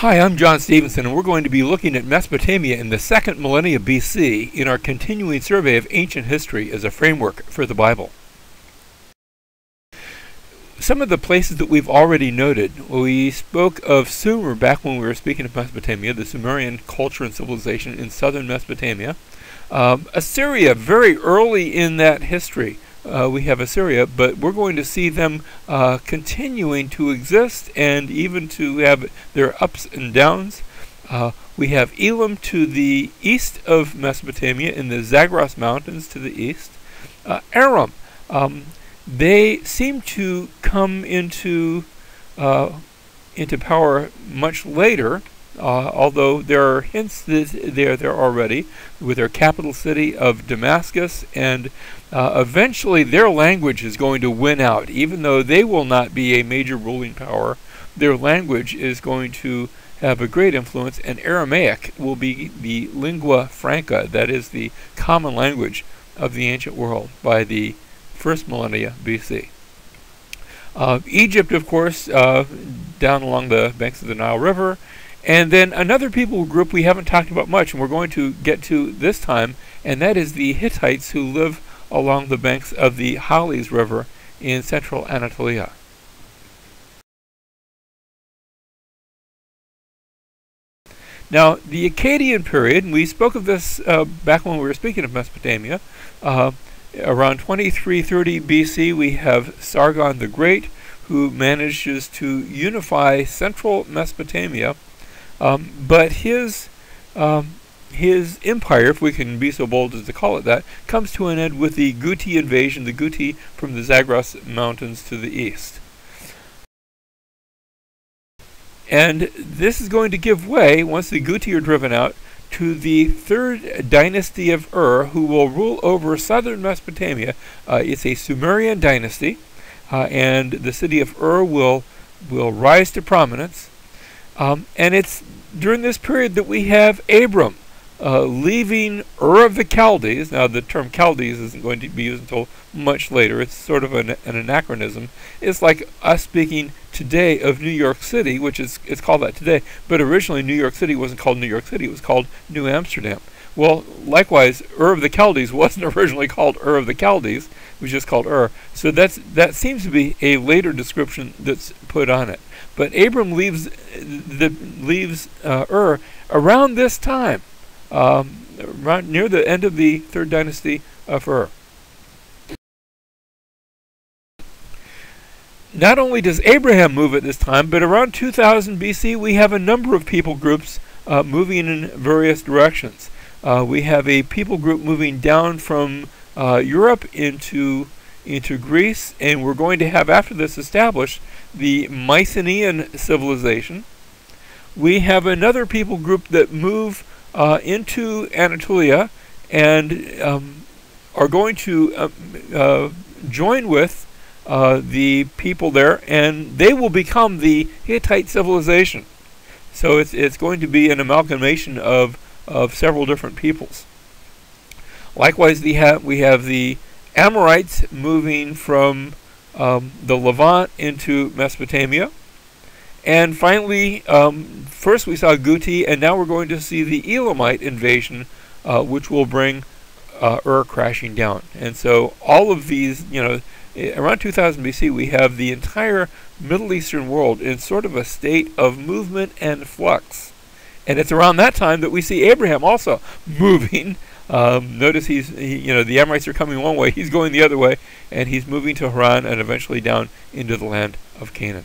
Hi, I'm John Stevenson, and we're going to be looking at Mesopotamia in the second millennia BC in our continuing survey of ancient history as a framework for the Bible. Some of the places that we've already noted, we spoke of Sumer back when we were speaking of Mesopotamia, the Sumerian culture and civilization in southern Mesopotamia. Um, Assyria, very early in that history, uh, we have Assyria, but we're going to see them uh, continuing to exist and even to have their ups and downs. Uh, we have Elam to the east of Mesopotamia in the Zagros Mountains to the east. Uh, Aram, um, they seem to come into uh, into power much later. Uh, although there are hints that they're there already with their capital city of Damascus, and uh, eventually their language is going to win out. Even though they will not be a major ruling power, their language is going to have a great influence, and Aramaic will be the lingua franca, that is the common language of the ancient world by the first millennia BC. Uh, Egypt, of course, uh, down along the banks of the Nile River, and then another people group we haven't talked about much, and we're going to get to this time, and that is the Hittites who live along the banks of the Halys River in central Anatolia. Now, the Akkadian period, and we spoke of this uh, back when we were speaking of Mesopotamia, uh, around 2330 BC, we have Sargon the Great, who manages to unify central Mesopotamia um, but his um, his empire, if we can be so bold as to call it that, comes to an end with the Guti invasion, the Guti from the Zagros Mountains to the east. And this is going to give way, once the Guti are driven out, to the third dynasty of Ur, who will rule over southern Mesopotamia. Uh, it's a Sumerian dynasty, uh, and the city of Ur will will rise to prominence. Um, and it's during this period that we have Abram uh, leaving Ur of the Chaldees. Now, the term Chaldees isn't going to be used until much later. It's sort of an, an, anachronism. It's like us speaking today of New York City, which is it's called that today. But originally, New York City wasn't called New York City. It was called New Amsterdam. Well, likewise, Ur of the Chaldees wasn't originally called Ur of the Chaldees. It was just called Ur. So that's that seems to be a later description that's put on it. But Abram leaves the leaves uh, Ur around this time, um, around near the end of the third dynasty of Ur. Not only does Abraham move at this time, but around 2000 BC we have a number of people groups uh, moving in various directions. Uh, we have a people group moving down from uh, Europe into into Greece, and we're going to have after this established the Mycenaean civilization. We have another people group that move uh, into Anatolia and um, are going to uh, uh, join with uh, the people there, and they will become the Hittite civilization. So it's it's going to be an amalgamation of of several different peoples. Likewise, we have the Amorites moving from um, the Levant into Mesopotamia. And finally, um, first we saw Guti, and now we're going to see the Elamite invasion, uh, which will bring uh, Ur crashing down. And so all of these, you know, around 2000 BC, we have the entire Middle Eastern world in sort of a state of movement and flux. And it's around that time that we see Abraham also moving um, notice he's, he, you know, the Amorites are coming one way, he's going the other way, and he's moving to Haran and eventually down into the land of Canaan.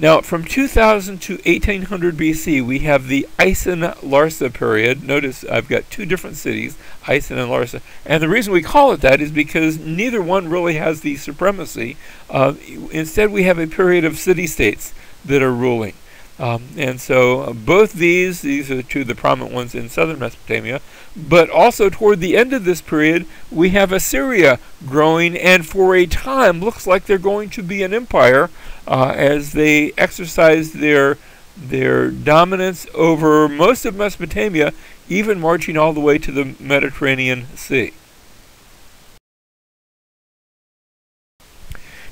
Now, from 2000 to 1800 BC, we have the Isin-Larsa period. Notice I've got two different cities, Isin and Larsa. And the reason we call it that is because neither one really has the supremacy. Uh, instead, we have a period of city-states that are ruling. Um, and so uh, both these, these are two of the prominent ones in southern Mesopotamia, but also toward the end of this period, we have Assyria growing, and for a time looks like they're going to be an empire uh, as they exercise their their dominance over most of Mesopotamia, even marching all the way to the Mediterranean Sea.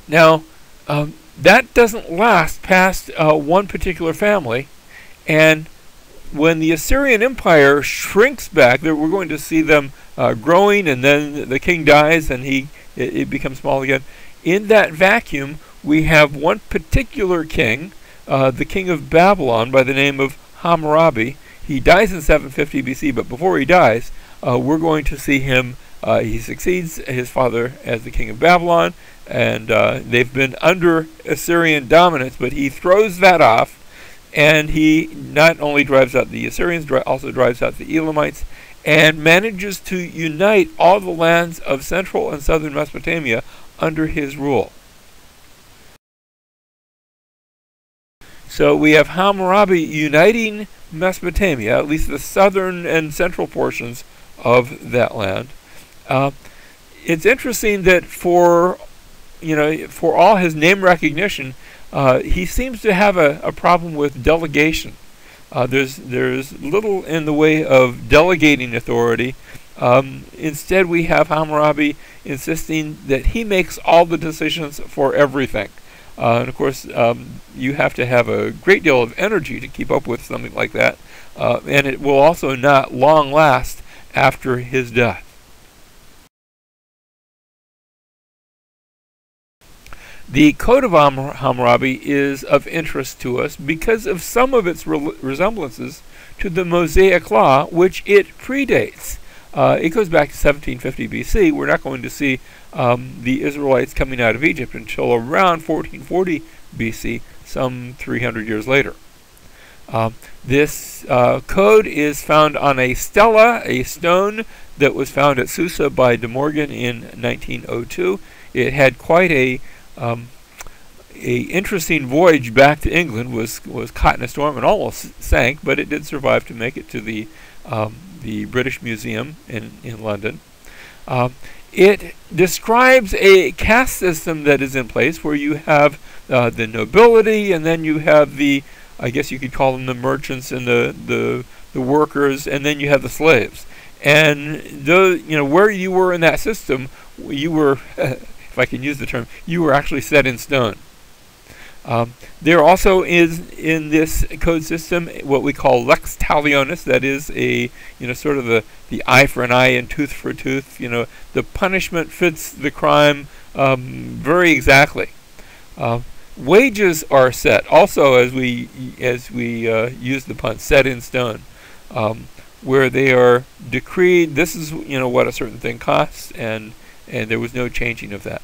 Now, Um, that doesn't last past uh, one particular family, and when the Assyrian Empire shrinks back, we're going to see them uh, growing, and then the king dies, and he it, it, becomes small again. In that vacuum, we have one particular king, uh, the king of Babylon, by the name of Hammurabi. He dies in 750 BC, but before he dies, uh, we're going to see him. Uh, he succeeds his father as the king of Babylon, and uh, they've been under Assyrian dominance, but he throws that off and he not only drives out the Assyrians, dri also drives out the Elamites, and manages to unite all the lands of central and southern Mesopotamia under his rule. So we have Hammurabi uniting Mesopotamia, at least the southern and central portions of that land. Uh, it's interesting that for you know for all his name recognition, uh, he seems to have a, a problem with delegation. Uh, there's there's little in the way of delegating authority. Um, instead, we have Hammurabi insisting that he makes all the decisions for everything. Uh, and of course, um, you have to have a great deal of energy to keep up with something like that. Uh, and it will also not long last after his death. The Code of Hammurabi is of interest to us because of some of its re resemblances to the Mosaic Law, which it predates. Uh, it goes back to 1750 BC. We're not going to see um, the Israelites coming out of Egypt until around 1440 BC, some 300 years later. Uh, this uh, code is found on a stela, a stone that was found at Susa by De Morgan in 1902. It had quite a um, a interesting voyage back to England was was caught in a storm and almost sank, but it did survive to make it to the um, the British Museum in in London. Um, it describes a caste system that is in place where you have uh, the nobility and then you have the I guess you could call them the merchants and the the, the workers and then you have the slaves. And the you know where you were in that system, you were if I can use the term, you were actually set in stone. Um, there also is in this code system what we call lex talionis, that is a you know sort of the the eye for an eye and tooth for a tooth. You know the punishment fits the crime um, very exactly. Uh, wages are set also as we as we uh, use the pun set in stone, um, where they are decreed. This is you know what a certain thing costs and and there was no changing of that.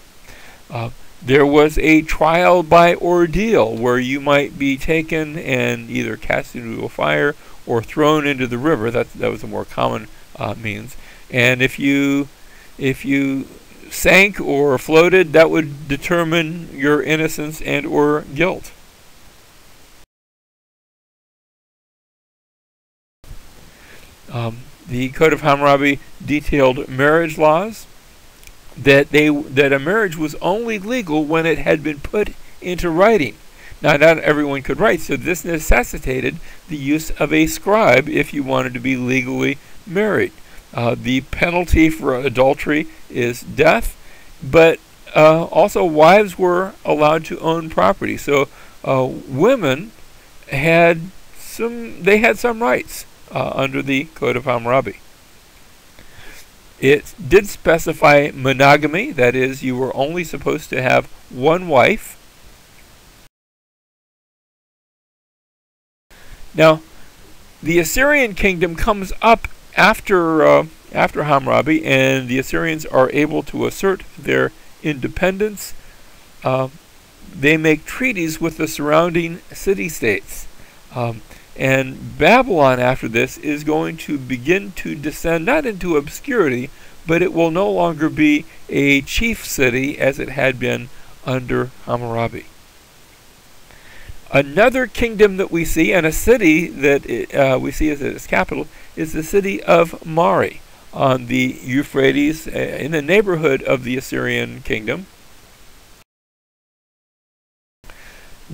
Uh, there was a trial by ordeal where you might be taken and either cast into a fire or thrown into the river. That that was a more common uh, means. And if you if you sank or floated, that would determine your innocence and or guilt. Um, the Code of Hammurabi detailed marriage laws that they that a marriage was only legal when it had been put into writing. Now, not everyone could write, so this necessitated the use of a scribe if you wanted to be legally married. Uh, the penalty for adultery is death, but uh, also wives were allowed to own property. So uh, women had some they had some rights uh, under the Code of Hammurabi. It did specify monogamy, that is, you were only supposed to have one wife. Now, the Assyrian kingdom comes up after uh, after Hammurabi, and the Assyrians are able to assert their independence. Uh, they make treaties with the surrounding city-states. Um, and Babylon, after this, is going to begin to descend not into obscurity, but it will no longer be a chief city as it had been under Hammurabi. Another kingdom that we see, and a city that uh, we see as its capital, is the city of Mari on the Euphrates, uh, in the neighborhood of the Assyrian kingdom.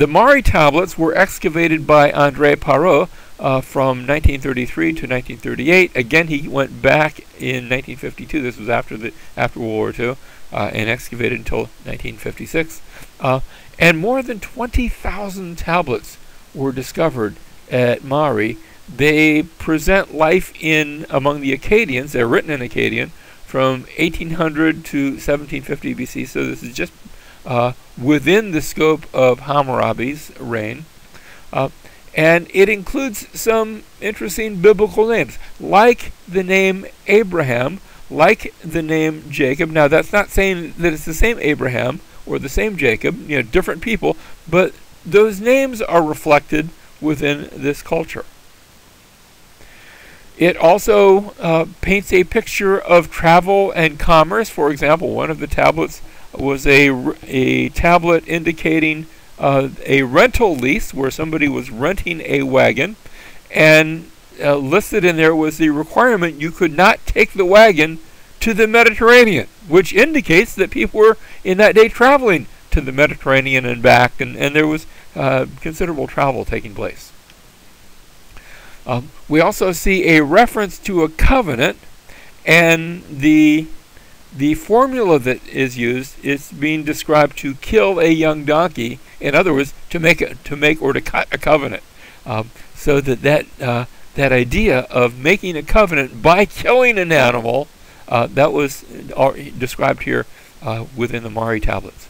The Mari tablets were excavated by André Parrot uh, from 1933 to 1938. Again, he went back in 1952. This was after the after World War II, uh, and excavated until 1956. Uh, and more than 20,000 tablets were discovered at Mari. They present life in among the Akkadians. They're written in Akkadian from 1800 to 1750 BC. So this is just uh, within the scope of Hammurabi's reign. Uh, and it includes some interesting biblical names, like the name Abraham, like the name Jacob. Now, that's not saying that it's the same Abraham or the same Jacob, you know, different people, but those names are reflected within this culture. It also uh, paints a picture of travel and commerce. For example, one of the tablets was a, a tablet indicating uh, a rental lease where somebody was renting a wagon, and uh, listed in there was the requirement you could not take the wagon to the Mediterranean, which indicates that people were in that day traveling to the Mediterranean and back, and, and there was uh, considerable travel taking place. Um, we also see a reference to a covenant, and the the formula that is used is being described to kill a young donkey. In other words, to make a, to make or to cut a covenant. Um, so that that uh, that idea of making a covenant by killing an animal uh, that was uh, described here uh, within the Mari tablets.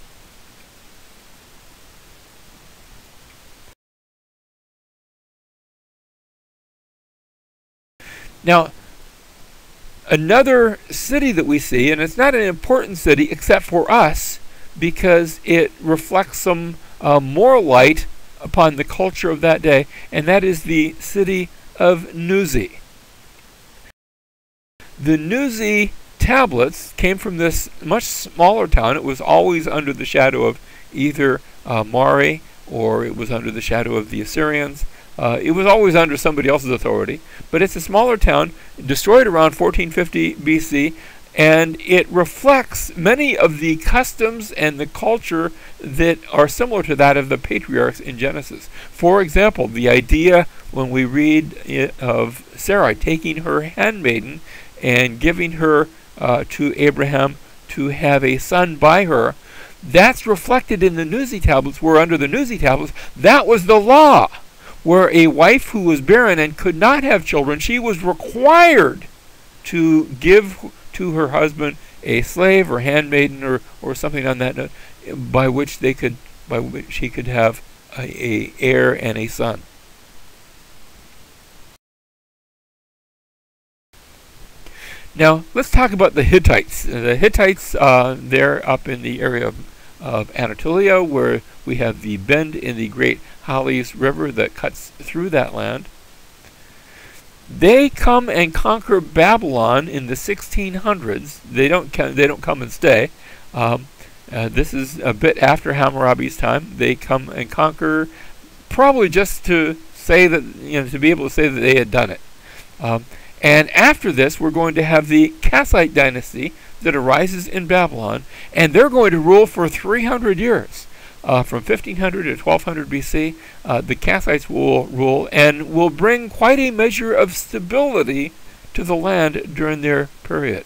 Now, another city that we see, and it's not an important city except for us because it reflects some uh, more light upon the culture of that day, and that is the city of Nuzi. The Nuzi tablets came from this much smaller town. It was always under the shadow of either uh, Mari or it was under the shadow of the Assyrians. Uh, it was always under somebody else's authority, but it's a smaller town, destroyed around 1450 BC, and it reflects many of the customs and the culture that are similar to that of the patriarchs in Genesis. For example, the idea when we read of Sarai taking her handmaiden and giving her uh, to Abraham to have a son by her, that's reflected in the Nuzi tablets, where under the Nuzi tablets, that was the law where a wife who was barren and could not have children, she was required to give to her husband a slave or handmaiden or, or something on that note, by which they could by which he could have a, a heir and a son. Now let's talk about the Hittites. The Hittites, uh, they're up in the area of, of Anatolia, where we have the bend in the Great Halys River that cuts through that land. They come and conquer Babylon in the 1600s. They don't they don't come and stay. Um, uh, this is a bit after Hammurabi's time. They come and conquer, probably just to say that you know to be able to say that they had done it. Um, and after this, we're going to have the Kassite dynasty that arises in Babylon, and they're going to rule for 300 years. Uh, from 1500 to 1200 BC, uh, the Kassites will rule and will bring quite a measure of stability to the land during their period.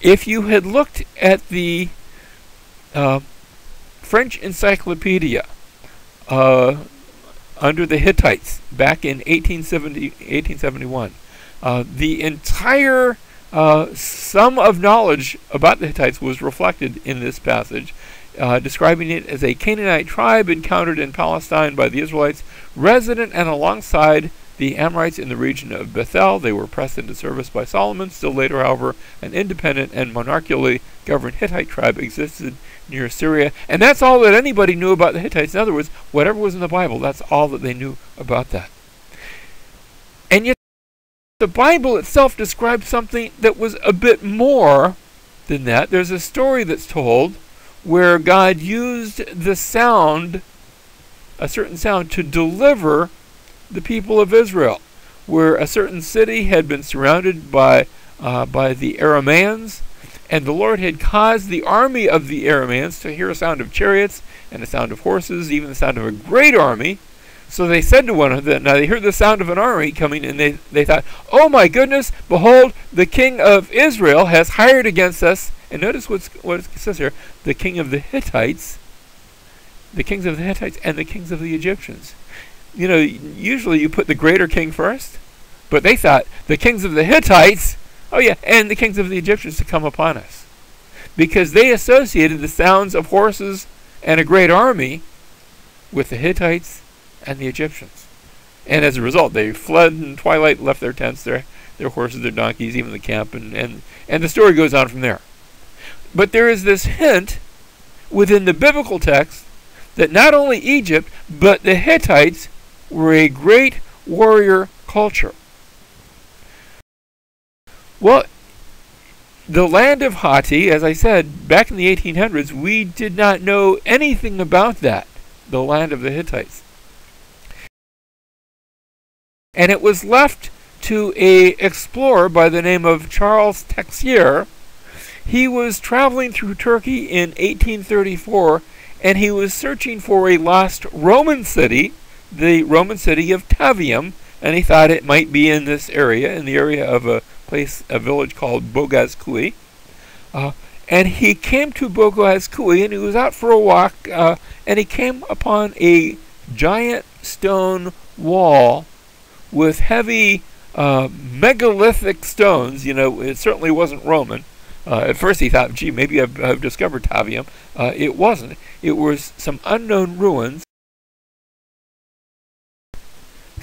If you had looked at the uh, French encyclopedia uh, under the Hittites back in 1870, 1871, uh, the entire uh, sum of knowledge about the Hittites was reflected in this passage, uh, describing it as a Canaanite tribe encountered in Palestine by the Israelites, resident and alongside the Amorites in the region of Bethel. They were pressed into service by Solomon. Still later, however, an independent and monarchially governed Hittite tribe existed near Syria. And that's all that anybody knew about the Hittites. In other words, whatever was in the Bible, that's all that they knew about that. And yet, the Bible itself describes something that was a bit more than that. There's a story that's told where God used the sound, a certain sound, to deliver the people of Israel, where a certain city had been surrounded by, uh, by the Aramaeans, and the Lord had caused the army of the Aramaeans to hear a sound of chariots and a sound of horses, even the sound of a great army. So they said to one another, now they heard the sound of an army coming, and they, they thought, Oh my goodness, behold, the king of Israel has hired against us. And notice what's, what it says here the king of the Hittites, the kings of the Hittites, and the kings of the Egyptians. You know, usually you put the greater king first, but they thought the kings of the Hittites, oh yeah, and the kings of the Egyptians to come upon us. Because they associated the sounds of horses and a great army with the Hittites and the Egyptians. And as a result, they fled in twilight, left their tents, their their horses, their donkeys, even the camp, and, and, and the story goes on from there. But there is this hint within the biblical text that not only Egypt, but the Hittites were a great warrior culture. Well, the land of Hatti, as I said, back in the 1800s, we did not know anything about that, the land of the Hittites. And it was left to a explorer by the name of Charles Texier. He was traveling through Turkey in 1834 and he was searching for a lost Roman city, the Roman city of Tavium, and he thought it might be in this area, in the area of a place, a village called Bogazkoy. Uh, and he came to Bogazkoy and he was out for a walk uh, and he came upon a giant stone wall with heavy uh, megalithic stones. You know, it certainly wasn't Roman. Uh, at first he thought, gee, maybe I've, I've discovered Tavium. Uh, it wasn't. It was some unknown ruins.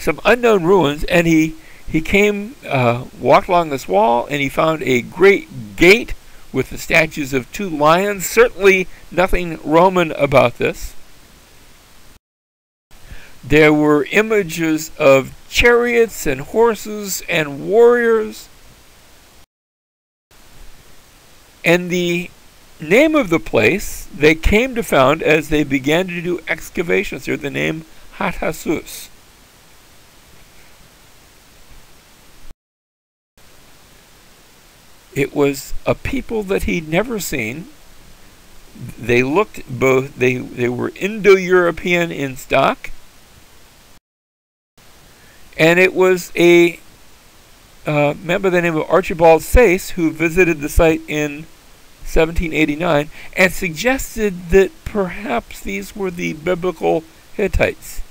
Some unknown ruins, and he he came, uh, walked along this wall, and he found a great gate with the statues of two lions. Certainly nothing Roman about this. There were images of chariots and horses and warriors. And the name of the place they came to found as they began to do excavations here, the name Hattusas. It was a people that he'd never seen. They looked both they they were Indo-European in stock. And it was a uh, man by the name of Archibald Sayce who visited the site in 1789 and suggested that perhaps these were the biblical Hittites.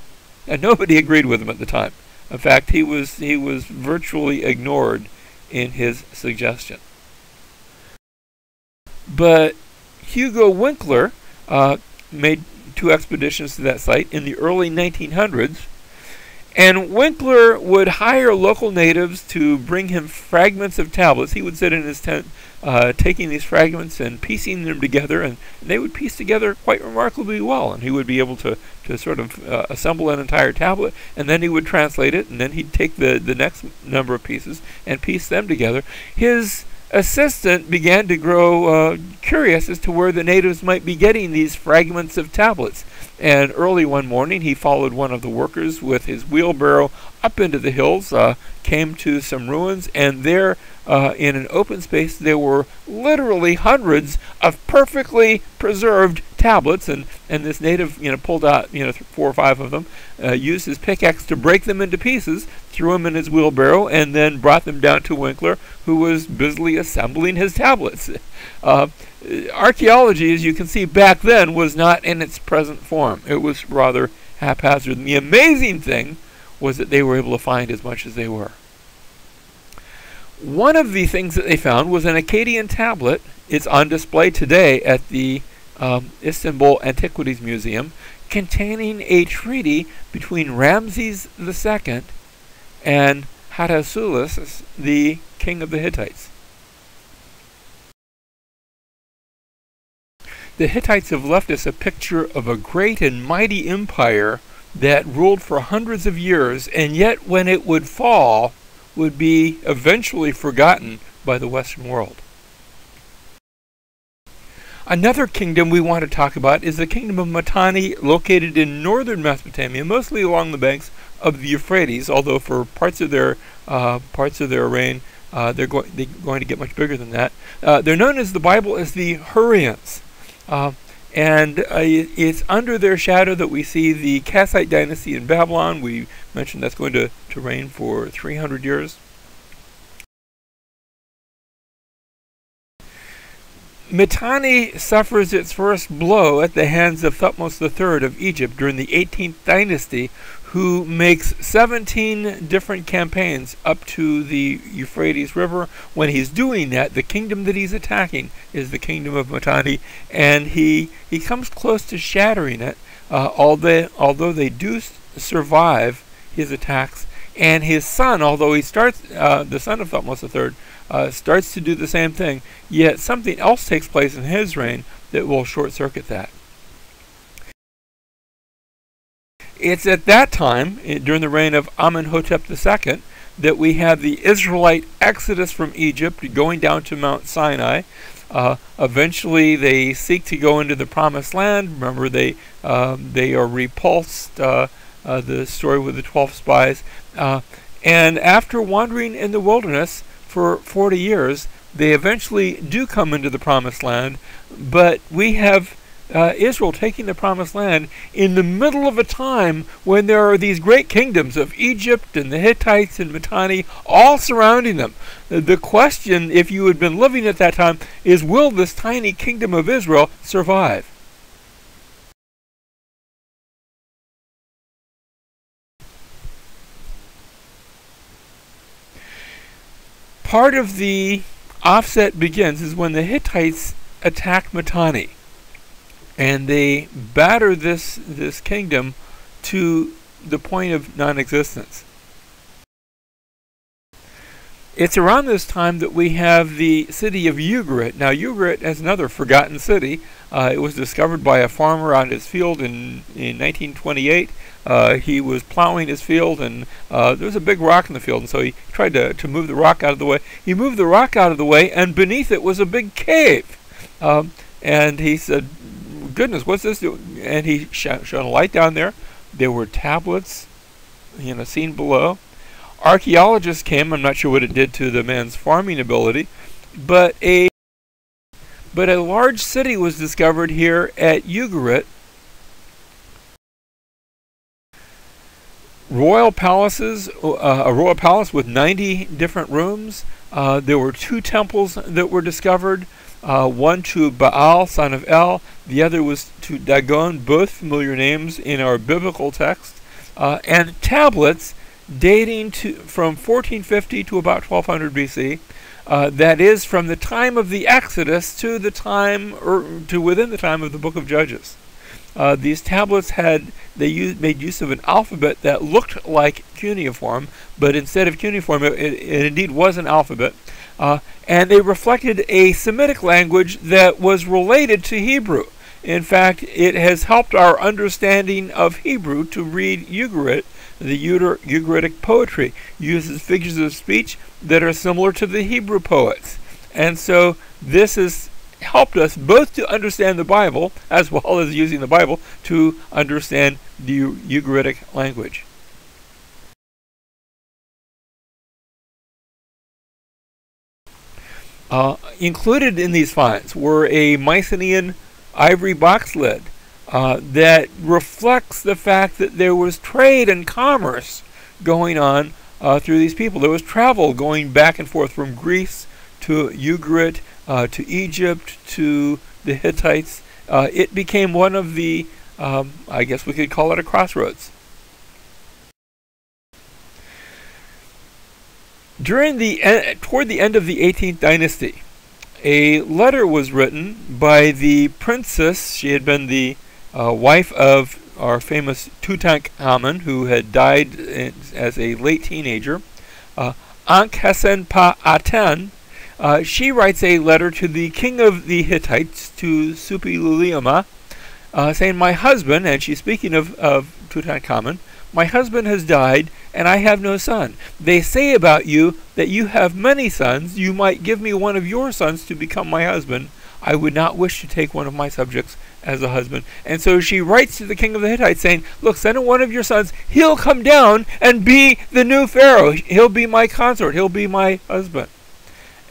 And nobody agreed with him at the time. In fact, he was he was virtually ignored in his suggestion. But Hugo Winkler uh, made two expeditions to that site in the early 1900s and Winkler would hire local natives to bring him fragments of tablets. He would sit in his tent, uh, taking these fragments and piecing them together, and they would piece together quite remarkably well. And he would be able to, to sort of uh, assemble an entire tablet, and then he would translate it, and then he'd take the, the next number of pieces and piece them together. His assistant began to grow uh, curious as to where the natives might be getting these fragments of tablets. And early one morning, he followed one of the workers with his wheelbarrow up into the hills, uh, came to some ruins, and there, uh, in an open space, there were literally hundreds of perfectly preserved tablets. And, and this native, you know, pulled out, you know, four or five of them, uh, used his pickaxe to break them into pieces, threw them in his wheelbarrow, and then brought them down to Winkler, who was busily assembling his tablets. Uh, archaeology, as you can see back then, was not in its present form. It was rather haphazard. And the amazing thing was that they were able to find as much as they were. One of the things that they found was an Akkadian tablet. It's on display today at the um, Istanbul Antiquities Museum, containing a treaty between Ramses II and Hattusilus, the king of the Hittites. The Hittites have left us a picture of a great and mighty empire that ruled for hundreds of years, and yet when it would fall, would be eventually forgotten by the Western world. Another kingdom we want to talk about is the kingdom of Mitanni, located in northern Mesopotamia, mostly along the banks of the Euphrates. Although for parts of their uh, parts of their reign, uh, they're, they're, going to get much bigger than that. Uh, they're known as the Bible as the Hurrians. And uh, it's under their shadow that we see the Kassite dynasty in Babylon. We mentioned that's going to, to reign for 300 years. Mitanni suffers its first blow at the hands of Thutmose III of Egypt during the 18th dynasty, who makes 17 different campaigns up to the Euphrates River. When he's doing that, the kingdom that he's attacking is the kingdom of Mitanni, and he, he comes close to shattering it, uh, although, although they do survive his attacks. And his son, although he starts, uh, the son of Thutmose III, uh, starts to do the same thing, yet something else takes place in his reign that will short circuit that. It's at that time, during the reign of Amenhotep II, that we have the Israelite exodus from Egypt going down to Mount Sinai. Uh, eventually, they seek to go into the Promised Land. Remember, they um, they are repulsed. Uh, uh, the story with the twelve spies, uh, and after wandering in the wilderness, for 40 years. They eventually do come into the promised land, but we have uh, Israel taking the promised land in the middle of a time when there are these great kingdoms of Egypt and the Hittites and Mitanni all surrounding them. The question, if you had been living at that time, is will this tiny kingdom of Israel survive? part of the offset begins is when the Hittites attack Mitanni and they batter this this kingdom to the point of non-existence. It's around this time that we have the city of Ugarit. Now, Ugarit is another forgotten city. Uh, it was discovered by a farmer on his field in, in 1928. Uh, he was plowing his field, and uh, there was a big rock in the field, and so he tried to, to move the rock out of the way. He moved the rock out of the way, and beneath it was a big cave. Um, and he said, "Goodness, what's this?" And he sh- shone a light down there. There were tablets, you know, seen below. Archaeologists came. I'm not sure what it did to the man's farming ability, but a but a large city was discovered here at Ugarit royal palaces, uh, a royal palace with 90 different rooms. Uh, there were two temples that were discovered. Uh, one to Baal, son of El. The other was to Dagon, both familiar names in our biblical text. Uh, and tablets dating to from 1450 to about 1200 BC. Uh, that is from the time of the Exodus to the time, or to within the time of the Book of Judges. Uh, these tablets had they used, made use of an alphabet that looked like cuneiform, but instead of cuneiform, it, it, it indeed was an alphabet, uh, and they reflected a Semitic language that was related to Hebrew. In fact, it has helped our understanding of Hebrew to read Ugarit. The Ugaritic poetry uses figures of speech that are similar to the Hebrew poets. And so this has helped us both to understand the Bible as well as using the Bible to understand the Ugaritic language. Uh, included in these finds were a Mycenaean ivory box lid uh, that reflects the fact that there was trade and commerce going on uh, through these people. There was travel going back and forth from Greece to Ugarit uh, to Egypt, to the Hittites. Uh, it became one of the, um, I guess we could call it a crossroads. During the toward the end of the 18th dynasty, a letter was written by the princess. She had been the uh, wife of our famous Tutankhamun, who had died as a late teenager. Uh, Ankhesenpa-Aten uh, she writes a letter to the king of the Hittites, to Suppiluliuma, uh, saying, My husband, and she's speaking of, of Tutankhamun, my husband has died, and I have no son. They say about you that you have many sons. You might give me one of your sons to become my husband. I would not wish to take one of my subjects as a husband. And so she writes to the king of the Hittites saying, Look, send one of your sons. He'll come down and be the new Pharaoh. He'll be my consort. He'll be my husband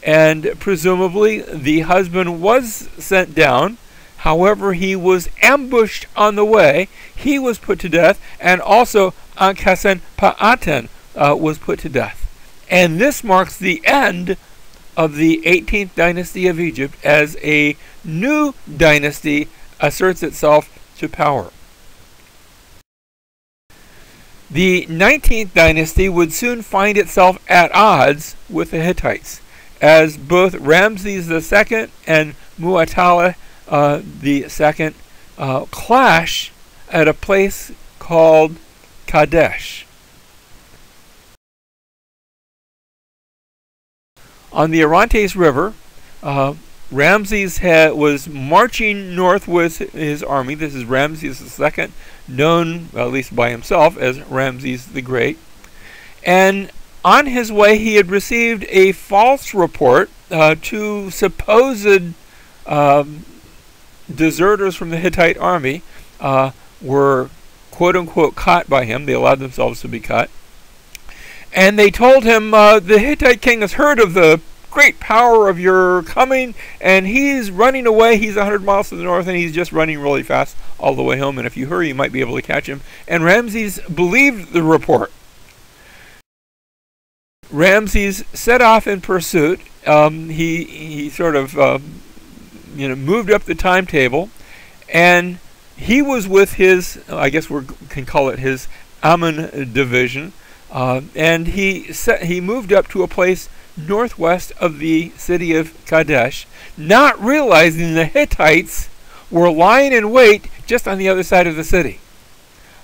and presumably the husband was sent down. However, he was ambushed on the way. He was put to death, and also Ankhesen Pa'aten uh, was put to death. And this marks the end of the 18th dynasty of Egypt as a new dynasty asserts itself to power. The 19th dynasty would soon find itself at odds with the Hittites, as both Ramses II and Muwatalli uh, second uh, clash at a place called Kadesh. On the Orontes River, uh, Ramses had, was marching north with his army. This is Ramses II, known, at least by himself, as Ramses the Great. And on his way, he had received a false report uh, to supposed um, deserters from the Hittite army uh, were quote unquote caught by him. They allowed themselves to be caught. And they told him, uh, The Hittite king has heard of the great power of your coming, and he's running away. He's 100 miles to the north, and he's just running really fast all the way home. And if you hurry, you might be able to catch him. And Ramses believed the report. Ramses set off in pursuit. Um, he he sort of uh, you know moved up the timetable, and he was with his I guess we can call it his Ammon division, uh, and he set, he moved up to a place northwest of the city of Kadesh, not realizing the Hittites were lying in wait just on the other side of the city.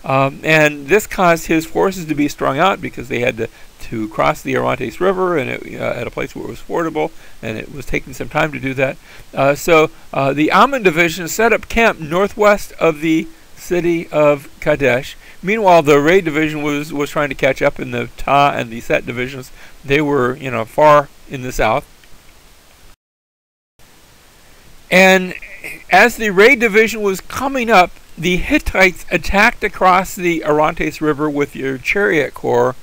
Um, and this caused his forces to be strung out because they had to, to cross the Orontes River and it, uh, at a place where it was fordable, and it was taking some time to do that. Uh, so uh, the Ammon division set up camp northwest of the city of Kadesh. Meanwhile, the Ra division was, was trying to catch up in the Ptah and the Set divisions. They were, you know, far in the south. And as the Ra division was coming up, the Hittites attacked across the Orontes River with their chariot corps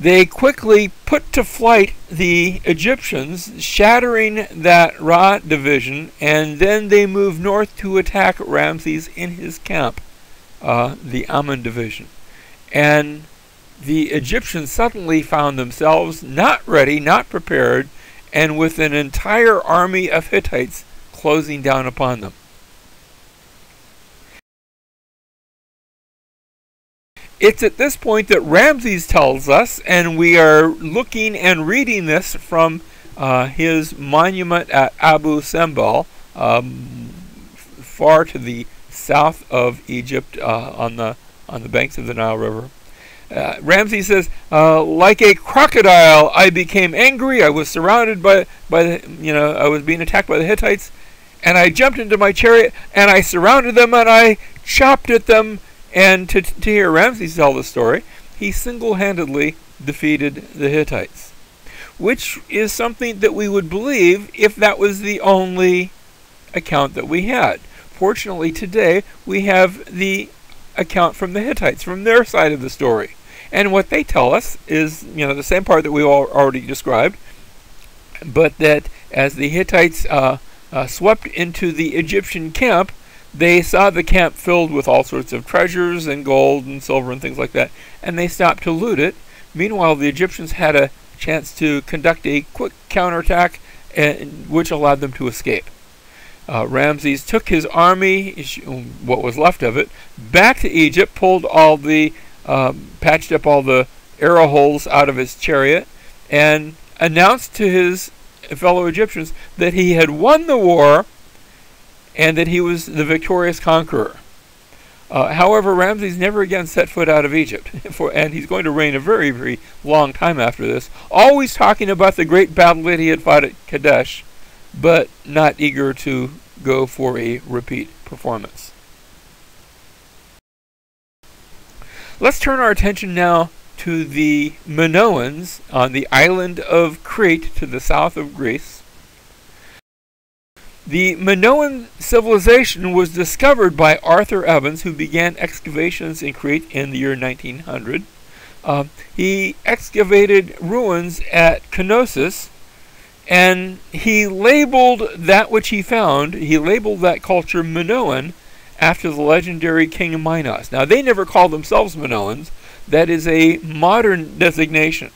They quickly put to flight the Egyptians, shattering that Ra division, and then they moved north to attack Ramses in his camp, uh, the Ammon division. And the Egyptians suddenly found themselves not ready, not prepared, and with an entire army of Hittites closing down upon them. It's at this point that Ramses tells us, and we are looking and reading this from uh, his monument at Abu Simbel, um, far to the south of Egypt uh, on the on the banks of the Nile River. Uh, Ramses says, uh, like a crocodile, I became angry. I was surrounded by by the, you know I was being attacked by the Hittites, and I jumped into my chariot and I surrounded them and I chopped at them and to, to hear Ramses tell the story, he single handedly defeated the Hittites, which is something that we would believe if that was the only account that we had. Fortunately, today we have the account from the Hittites, from their side of the story. And what they tell us is, you know, the same part that we all already described, but that as the Hittites uh, uh, swept into the Egyptian camp, they saw the camp filled with all sorts of treasures and gold and silver and things like that, and they stopped to loot it. Meanwhile, the Egyptians had a chance to conduct a quick counterattack, and, which allowed them to escape. Uh, Ramses took his army, what was left of it, back to Egypt, pulled all the, um, patched up all the arrow holes out of his chariot, and announced to his fellow Egyptians that he had won the war and that he was the victorious conqueror. Uh, however, Ramses never again set foot out of Egypt, for, and he's going to reign a very, very long time after this, always talking about the great battle that he had fought at Kadesh, but not eager to go for a repeat performance. Let's turn our attention now to the Minoans on the island of Crete to the south of Greece. The Minoan civilization was discovered by Arthur Evans, who began excavations in Crete in the year 1900. Uh, he excavated ruins at Knossos, And he labeled that which he found, he labeled that culture Minoan after the legendary king Minos. Now, they never called themselves Minoans. That is a modern designation.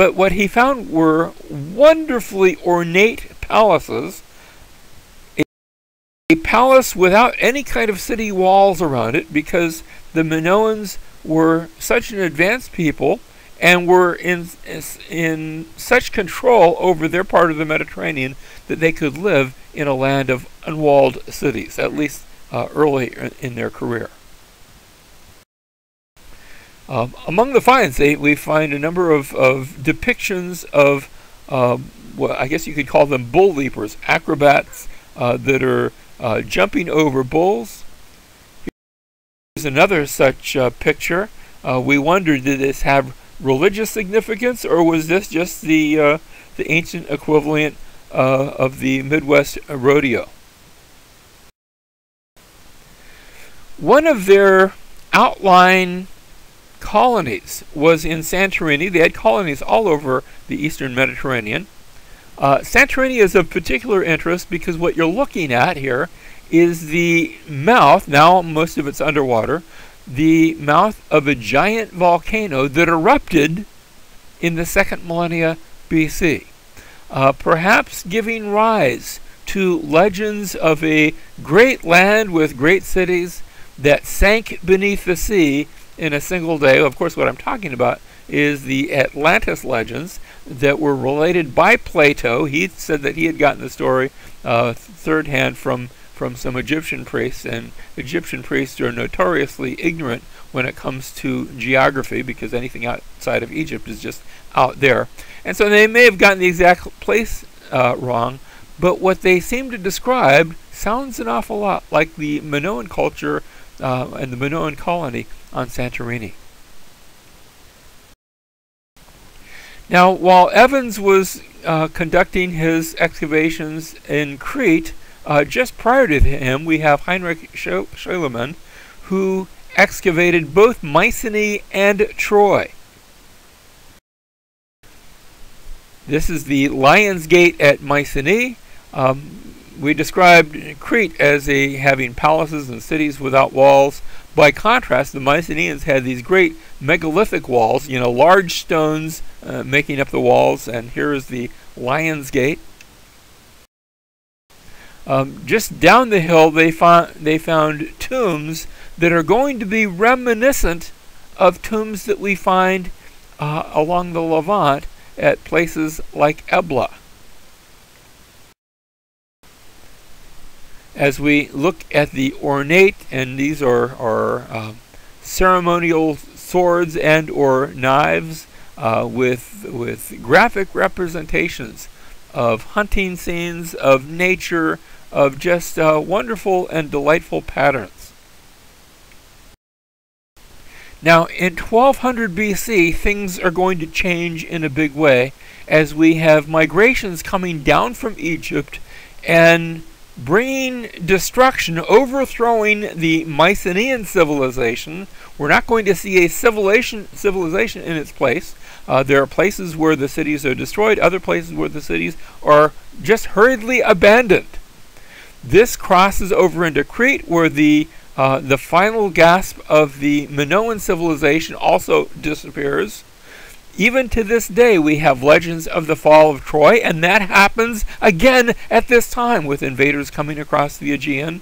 But what he found were wonderfully ornate palaces, a, palace without any kind of city walls around it because the Minoans were such an advanced people and were in, in such control over their part of the Mediterranean that they could live in a land of unwalled cities, at least uh, early in their career. Um, among the finds, they, we find a number of, of depictions of, um, well, I guess you could call them bull leapers, acrobats uh, that are uh, jumping over bulls. Here's another such uh, picture. Uh, we wondered, did this have religious significance, or was this just the uh, the ancient equivalent uh, of the Midwest rodeo? One of their outline colonies was in Santorini. They had colonies all over the eastern Mediterranean. Uh, Santorini is of particular interest because what you're looking at here is the mouth, now most of it's underwater, the mouth of a giant volcano that erupted in the second millennia BC, uh, perhaps giving rise to legends of a great land with great cities that sank beneath the sea in a single day. Of course, what I'm talking about is the Atlantis legends that were related by Plato. He said that he had gotten the story uh, third hand from from some Egyptian priests, and Egyptian priests are notoriously ignorant when it comes to geography because anything outside of Egypt is just out there. And so they may have gotten the exact place uh, wrong, but what they seem to describe sounds an awful lot like the Minoan culture uh, and the Minoan colony on Santorini. Now, while Evans was uh, conducting his excavations in Crete, uh, just prior to him, we have Heinrich Schliemann, who excavated both Mycenae and Troy. This is the Lion's Gate at Mycenae. Um, we described Crete as a having palaces and cities without walls. By contrast, the Mycenaeans had these great megalithic walls, you know, large stones uh, making up the walls, and here is the Lion's Gate. Um, just down the hill, they found they found tombs that are going to be reminiscent of tombs that we find uh, along the Levant at places like Ebla. As we look at the ornate, and these are, are uh, ceremonial swords and or knives uh, with, with graphic representations of hunting scenes, of nature, of just uh, wonderful and delightful patterns. Now, in 1200 BC, things are going to change in a big way as we have migrations coming down from Egypt and bringing destruction, overthrowing the Mycenaean civilization. We're not going to see a civilization, civilization in its place. Uh, there are places where the cities are destroyed, other places where the cities are just hurriedly abandoned. This crosses over into Crete, where the uh, the final gasp of the Minoan civilization also disappears. Even to this day, we have legends of the fall of Troy, and that happens again at this time with invaders coming across the Aegean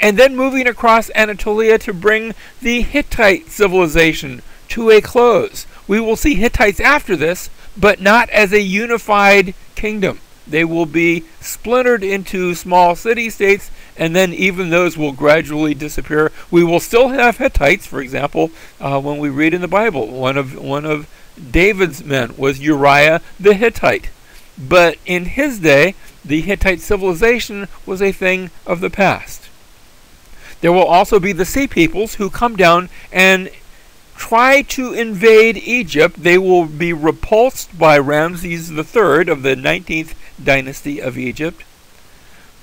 and then moving across Anatolia to bring the Hittite civilization to a close. We will see Hittites after this, but not as a unified kingdom. They will be splintered into small city states, and then even those will gradually disappear. We will still have Hittites, for example, uh, when we read in the Bible. One of one of David's men was Uriah the Hittite, but in his day, the Hittite civilization was a thing of the past. There will also be the sea peoples who come down and try to invade Egypt. They will be repulsed by Ramses III of the 19th dynasty of Egypt.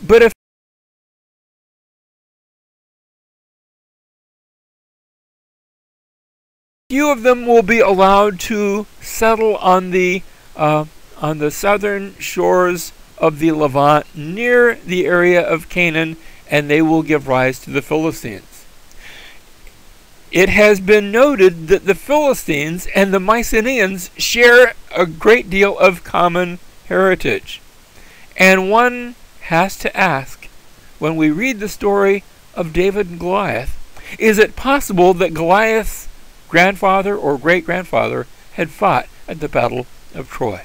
But if few of them will be allowed to settle on the uh, on the southern shores of the Levant near the area of Canaan, and they will give rise to the Philistines. It has been noted that the Philistines and the Mycenaeans share a great deal of common heritage. And one has to ask, when we read the story of David and Goliath, is it possible that Goliath's grandfather or great grandfather had fought at the Battle of Troy.